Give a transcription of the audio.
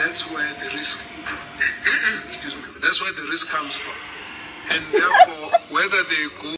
that's where the risk, excuse me, that's where the risk comes from. And therefore, whether they go